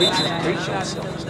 preaching, preach yourself.